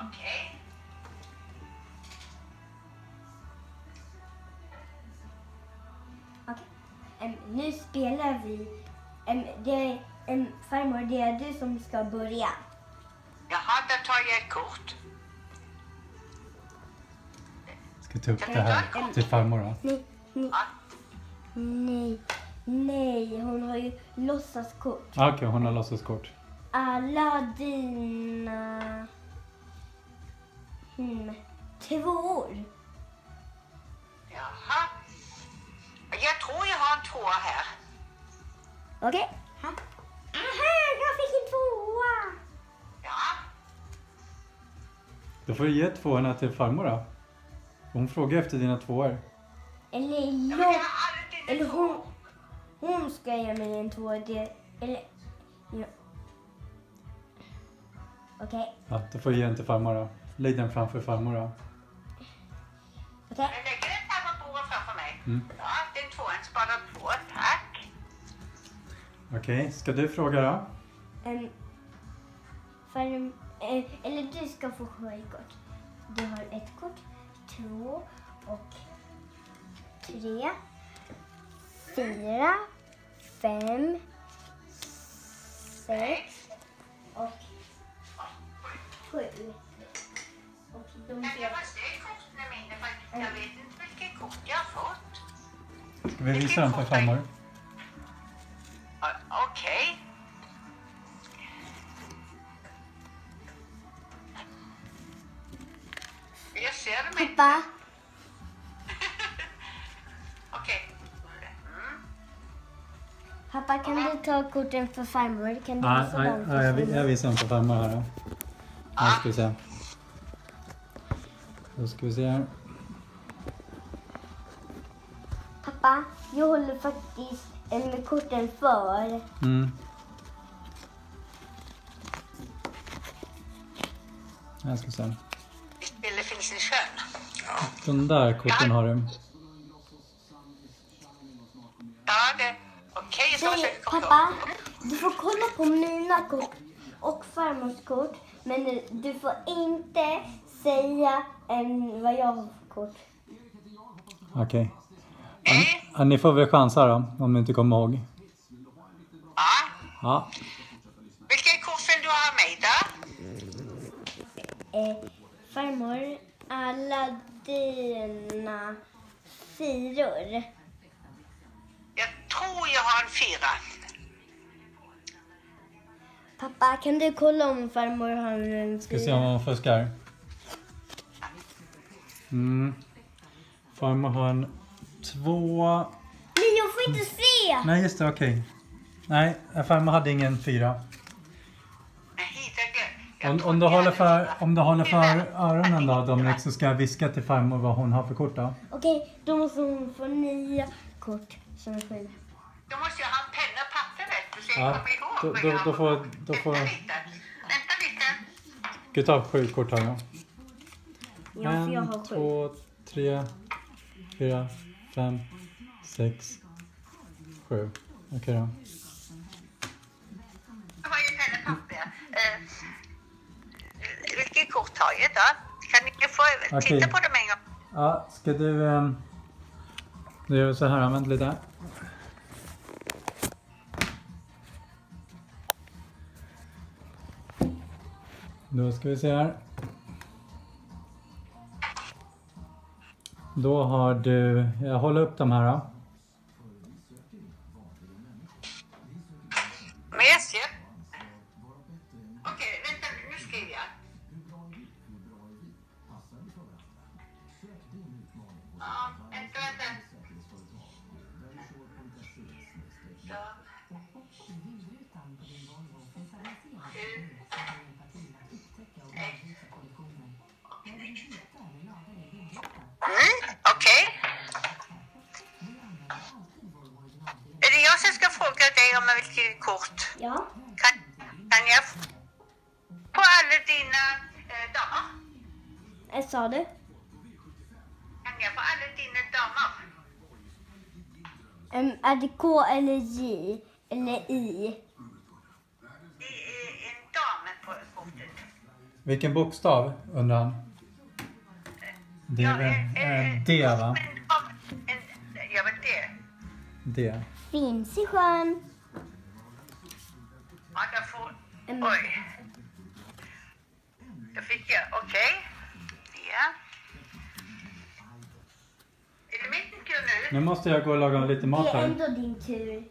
Okej. Okej. Em, nu spelar vi. Em, det är, em, farmor, det är du som ska börja. Jaha, då tar jag ett kort. Ska ta upp det här till farmor då? Nej, nej, nej, nej. Hon har ju låtsaskort. Ah, Okej, hon har låtsaskort. Alla dina... Hmm, tvåor. Jaha. Jag tror jag har en tvåa här. Okej. Aha, jag fick en tvåa. Ja. Då får du ge tvåorna till farmor då. Hon frågar efter dina tvåor. Eller jag jag... Eller hon... Hon ska ge mig en tvåa. Det, eller... Ja. Okej, Ja, då får du ge den till farmor då. Lägg den framför farmor då. Jag lägger den här på bordet framför mig. Mm. Ja, den tvåan sparar två. Tack. Okej, ska du fråga då? Um, för, eh, eller du ska få sju kort. Du har ett kort, två och tre, fyra, fem, sex och sju. Vi visa dem för farmor? Ja, Okej. Jag ser dem inte. Pappa, Okej. Mm. pappa kan du ta korten för farmor? Kan du Ja, visa ja, dem för ja, jag, vi- jag visar dem för farmor här då. Nu ska vi se. Då ska vi se här. Pappa, jag håller faktiskt med korten för. Mm. Jag ska se. Eller finns i sjön. De där korten har du. Ja, det... Okej, försöka komma pappa, du får kolla på mina kort och farmors kort. Men du får inte säga em, vad jag har för kort. Okej. Okej. Ja, ni får väl chansa då, om ni inte kommer ihåg. Ja. Ja. Vilket kort vill du ha med då? Eh, farmor, alla dina fyror. Jag tror jag har en fyra. Pappa, kan du kolla om farmor har en Ska se om fyra? hon fuskar. Mm. Farmor har en två... Nej, jag får inte se! Nej, just det, okej. Nej, farmor hade ingen fyra. Om, om, du håller för, om du håller för öronen då Dominik så ska jag viska till farmor vad hon har för kort då. Okej, då måste hon få nio kort som är sju. Då måste jag ha en penna och papper vet du, så jag Ja, kommer ihåg då- då- jag har då får- då får- Vänta lite. Vänta lite. Ska ta sju kort här då? Ja, för jag har En, två, tre, fyra, fem, sex, sju. Okej då. Jag har ju penna papper. Eh, vilket kort har jag då? Kan ni få Okej. titta på dem en gång? Ja, ska du... ehm, Du gör så här, vänta lite. Då ska vi se här. Då har du... Jag håller upp de här då. Men jag ser. Okej, vänta nu, nu skriver jag. Ja, vänta, vänta. Ja. Dig om vilket kort? Ja. Kan, kan jag få på alla dina eh, damer? Eh, sa du? Kan jag få alla dina damer? Em, är det K eller J? Eller I? Det är en dam på kortet. Vilken bokstav undrar han? Det är väl eh, D va? Men om, en, jag vet det. D. Finns i sjön. Oj. Då fick jag, okej. Ja. Är det min tur nu? Nu måste jag gå och laga lite mat Det är här. ändå din tur.